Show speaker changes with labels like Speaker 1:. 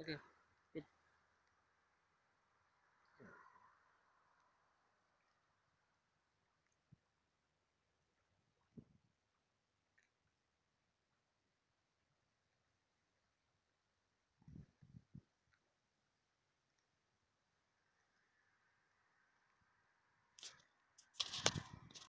Speaker 1: okay.